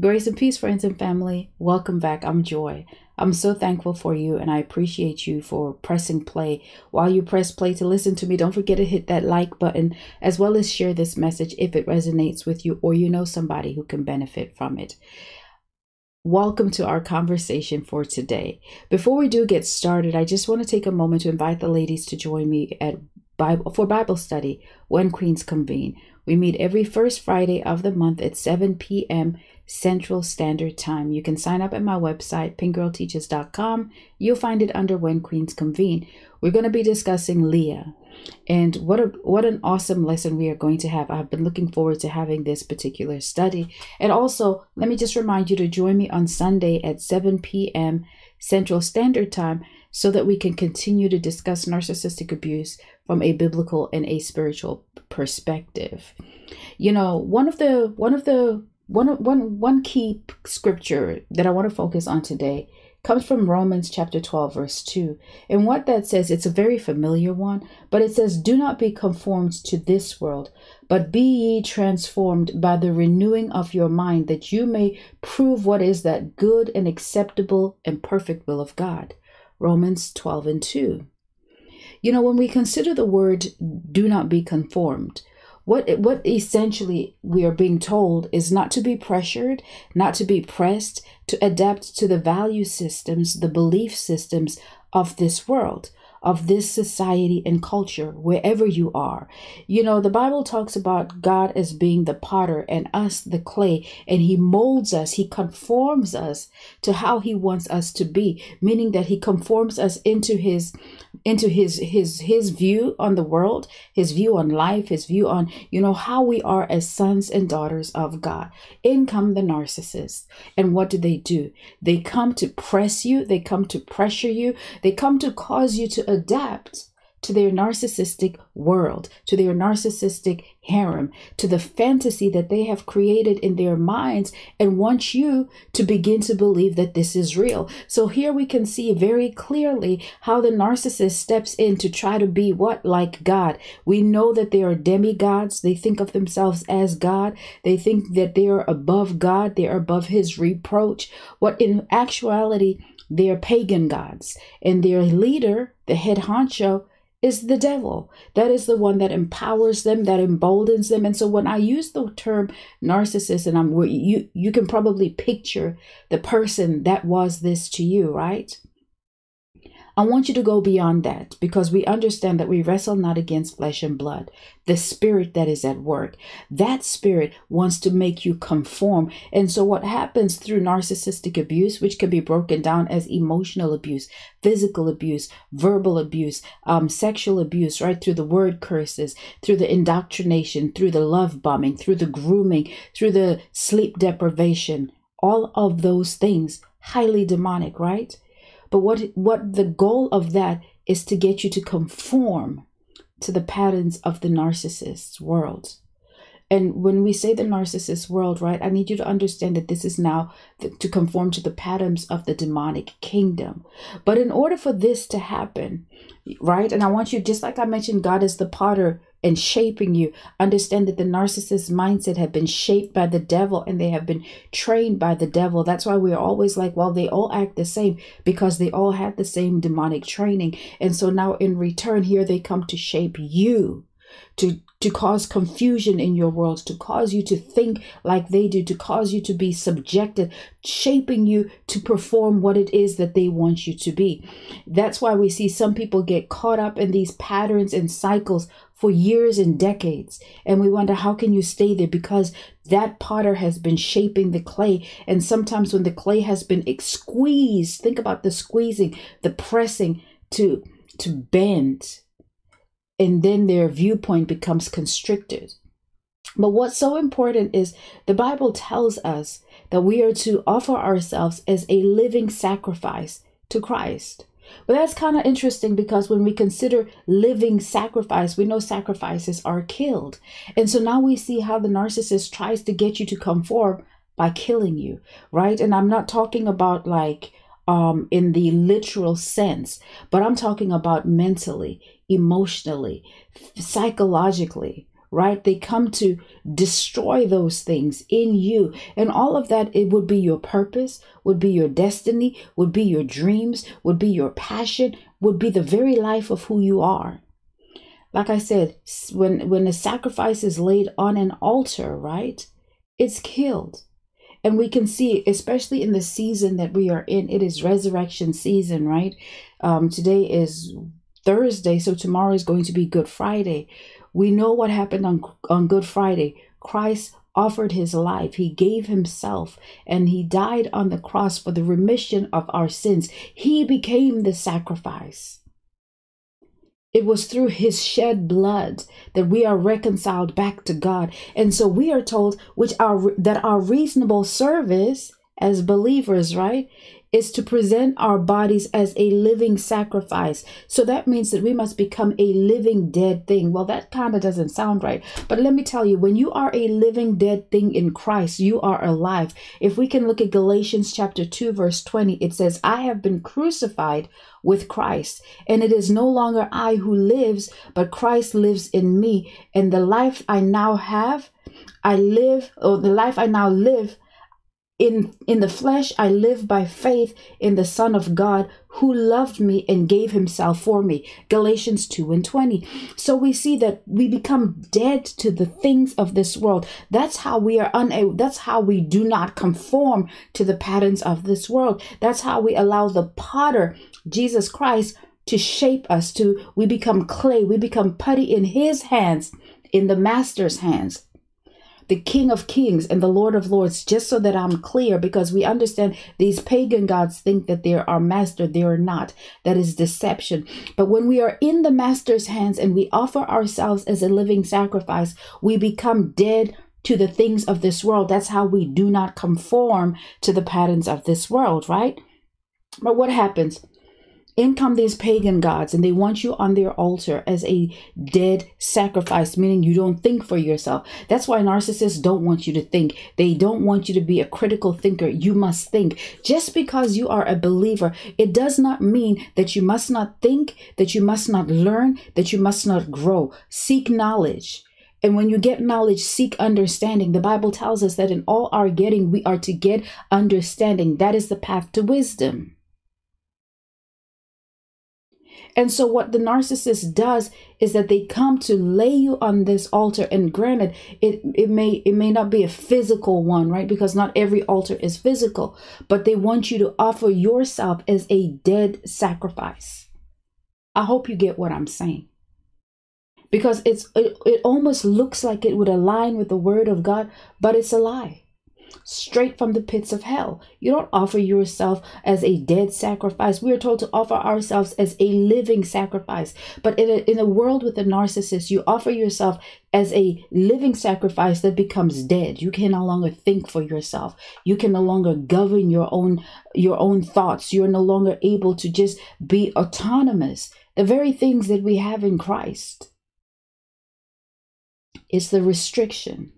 Grace and peace, friends and family. Welcome back. I'm Joy. I'm so thankful for you and I appreciate you for pressing play. While you press play to listen to me, don't forget to hit that like button as well as share this message if it resonates with you or you know somebody who can benefit from it. Welcome to our conversation for today. Before we do get started, I just want to take a moment to invite the ladies to join me at Bible for Bible study when Queens convene. We meet every first Friday of the month at 7 p.m. Central Standard Time. You can sign up at my website, pinkgirlteaches.com. You'll find it under When Queens Convene. We're going to be discussing Leah. And what a what an awesome lesson we are going to have. I've been looking forward to having this particular study. And also, let me just remind you to join me on Sunday at 7 p.m. Central Standard Time so that we can continue to discuss narcissistic abuse from a biblical and a spiritual perspective. You know, one of the one of the one one one key scripture that I want to focus on today comes from Romans chapter 12 verse 2. And what that says, it's a very familiar one, but it says, "Do not be conformed to this world, but be ye transformed by the renewing of your mind, that you may prove what is that good and acceptable and perfect will of God." Romans 12 and 2. You know, when we consider the word do not be conformed, what what essentially we are being told is not to be pressured, not to be pressed to adapt to the value systems, the belief systems of this world of this society and culture, wherever you are. You know, the Bible talks about God as being the potter and us the clay, and He molds us, He conforms us to how He wants us to be, meaning that He conforms us into His into his his his view on the world his view on life his view on you know how we are as sons and daughters of god. In come the narcissist. And what do they do? They come to press you. They come to pressure you. They come to cause you to adapt to their narcissistic world, to their narcissistic harem, to the fantasy that they have created in their minds and want you to begin to believe that this is real. So here we can see very clearly how the narcissist steps in to try to be what? Like God. We know that they are demigods. They think of themselves as God. They think that they are above God. They are above his reproach. What in actuality, they are pagan gods. And their leader, the head honcho, is the devil. That is the one that empowers them, that emboldens them. And so when I use the term narcissist, and I'm you you can probably picture the person that was this to you, right? I want you to go beyond that because we understand that we wrestle not against flesh and blood, the spirit that is at work. That spirit wants to make you conform. And so, what happens through narcissistic abuse, which can be broken down as emotional abuse, physical abuse, verbal abuse, um, sexual abuse, right? Through the word curses, through the indoctrination, through the love bombing, through the grooming, through the sleep deprivation, all of those things, highly demonic, right? But what what the goal of that is to get you to conform to the patterns of the narcissist's world. And when we say the narcissist world, right, I need you to understand that this is now to conform to the patterns of the demonic kingdom. But in order for this to happen, right, and I want you, just like I mentioned, God is the potter and shaping you. Understand that the narcissist mindset have been shaped by the devil and they have been trained by the devil. That's why we're always like, well, they all act the same because they all had the same demonic training. And so now in return, here they come to shape you to to cause confusion in your world, to cause you to think like they do, to cause you to be subjected, shaping you to perform what it is that they want you to be. That's why we see some people get caught up in these patterns and cycles for years and decades. And we wonder, how can you stay there? Because that potter has been shaping the clay. And sometimes when the clay has been squeezed, think about the squeezing, the pressing to, to bend. And then their viewpoint becomes constricted. But what's so important is the Bible tells us that we are to offer ourselves as a living sacrifice to Christ. But that's kind of interesting because when we consider living sacrifice, we know sacrifices are killed. And so now we see how the narcissist tries to get you to conform by killing you, right? And I'm not talking about like um in the literal sense, but I'm talking about mentally, emotionally, psychologically, right? They come to destroy those things in you. And all of that, it would be your purpose, would be your destiny, would be your dreams, would be your passion, would be the very life of who you are. Like I said, when when a sacrifice is laid on an altar, right? It's killed. And we can see, especially in the season that we are in, it is resurrection season, right? Um, today is Thursday, so tomorrow is going to be Good Friday. We know what happened on, on Good Friday. Christ offered his life. He gave himself and he died on the cross for the remission of our sins. He became the sacrifice. It was through his shed blood that we are reconciled back to God. And so we are told which our that our reasonable service as believers, right, is to present our bodies as a living sacrifice. So that means that we must become a living dead thing. Well, that kind of doesn't sound right. But let me tell you, when you are a living dead thing in Christ, you are alive. If we can look at Galatians chapter 2, verse 20, it says, I have been crucified with Christ, and it is no longer I who lives, but Christ lives in me. And the life I now have, I live, or the life I now live, in in the flesh i live by faith in the son of god who loved me and gave himself for me. Galatians 2 and 20 so we see that we become dead to the things of this world. That's how we are unable that's how we do not conform to the patterns of this world. That's how we allow the potter jesus christ to shape us to we become clay we become putty in his hands in the master's hands the King of Kings and the Lord of Lords, just so that I'm clear, because we understand these pagan gods think that they're our master. They are not. That is deception. But when we are in the master's hands and we offer ourselves as a living sacrifice, we become dead to the things of this world. That's how we do not conform to the patterns of this world, right? But what happens? In come these pagan gods and they want you on their altar as a dead sacrifice meaning you don't think for yourself that's why narcissists don't want you to think they don't want you to be a critical thinker you must think just because you are a believer it does not mean that you must not think that you must not learn that you must not grow seek knowledge and when you get knowledge, seek understanding. The Bible tells us that in all our getting, we are to get understanding. That is the path to wisdom. And so, what the narcissist does is that they come to lay you on this altar. And granted, it, it may it may not be a physical one, right? Because not every altar is physical, but they want you to offer yourself as a dead sacrifice. I hope you get what I'm saying. Because it's it, it almost looks like it would align with the word of God, but it's a lie straight from the pits of hell. You don't offer yourself as a dead sacrifice. We are told to offer ourselves as a living sacrifice. But in a, in a world with a narcissist, you offer yourself as a living sacrifice that becomes dead. You can no longer think for yourself. You can no longer govern your own your own thoughts. You're no longer able to just be autonomous. The very things that we have in Christ. It's the restriction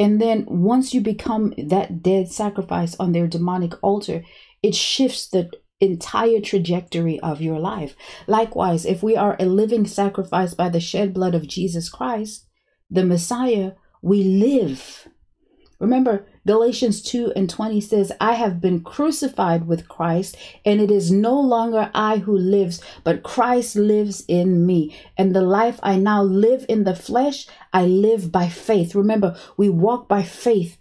and then once you become that dead sacrifice on their demonic altar, it shifts the entire trajectory of your life. Likewise, if we are a living sacrifice by the shed blood of Jesus Christ, the Messiah, we live. Remember, Galatians 2 and 20 says, I have been crucified with Christ, and it is no longer I who lives, but Christ lives in me. And the life I now live in the flesh, I live by faith. Remember, we walk by faith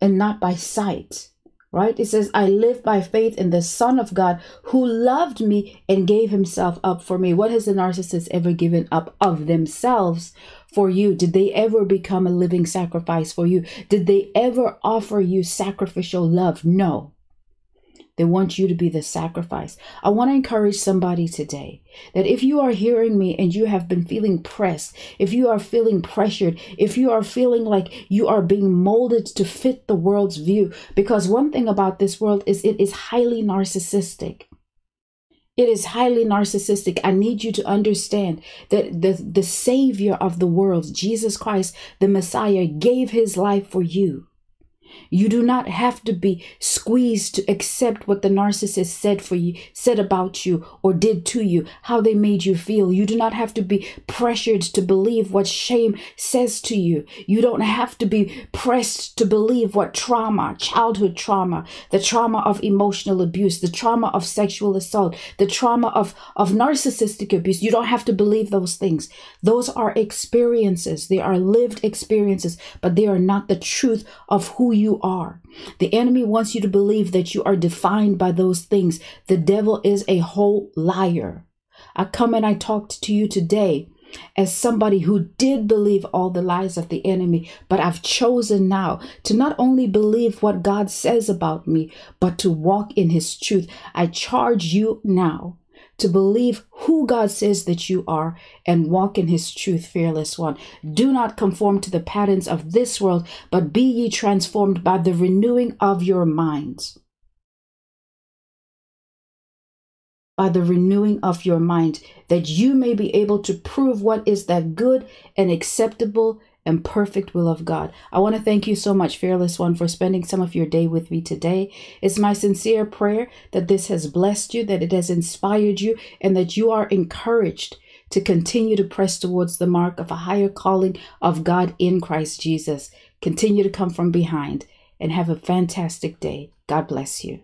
and not by sight. Right? It says, I live by faith in the Son of God who loved me and gave himself up for me. What has the narcissist ever given up of themselves for you? Did they ever become a living sacrifice for you? Did they ever offer you sacrificial love? No. They want you to be the sacrifice. I want to encourage somebody today that if you are hearing me and you have been feeling pressed, if you are feeling pressured, if you are feeling like you are being molded to fit the world's view, because one thing about this world is it is highly narcissistic. It is highly narcissistic. I need you to understand that the, the Savior of the world, Jesus Christ, the Messiah, gave his life for you. You do not have to be squeezed to accept what the narcissist said for you, said about you, or did to you, how they made you feel. You do not have to be pressured to believe what shame says to you. You don't have to be pressed to believe what trauma, childhood trauma, the trauma of emotional abuse, the trauma of sexual assault, the trauma of, of narcissistic abuse. You don't have to believe those things. Those are experiences. They are lived experiences, but they are not the truth of who you are. The enemy wants you to believe that you are defined by those things. The devil is a whole liar. I come and I talked to you today as somebody who did believe all the lies of the enemy, but I've chosen now to not only believe what God says about me, but to walk in his truth. I charge you now to believe who God says that you are and walk in his truth, fearless one. Do not conform to the patterns of this world, but be ye transformed by the renewing of your minds. By the renewing of your mind, that you may be able to prove what is that good and acceptable and perfect will of God. I want to thank you so much, Fearless One, for spending some of your day with me today. It's my sincere prayer that this has blessed you, that it has inspired you, and that you are encouraged to continue to press towards the mark of a higher calling of God in Christ Jesus. Continue to come from behind and have a fantastic day. God bless you.